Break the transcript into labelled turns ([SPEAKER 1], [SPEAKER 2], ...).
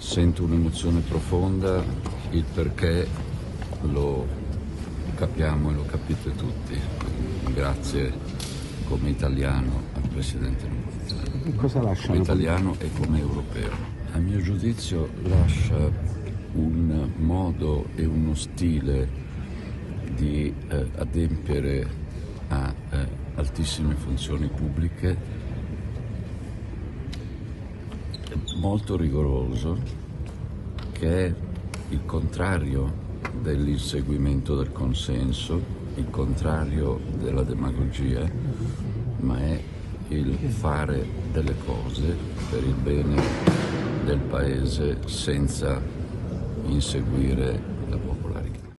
[SPEAKER 1] Sento un'emozione profonda, il perché lo capiamo e lo capite tutti. Grazie come italiano al Presidente Nkurunziza.
[SPEAKER 2] Cosa lascia?
[SPEAKER 1] Come italiano e come europeo. A mio giudizio lascia un modo e uno stile di eh, adempiere a eh, altissime funzioni pubbliche molto rigoroso che è il contrario dell'inseguimento del consenso, il contrario della demagogia, ma è il fare delle cose per il bene del paese senza inseguire la volontà.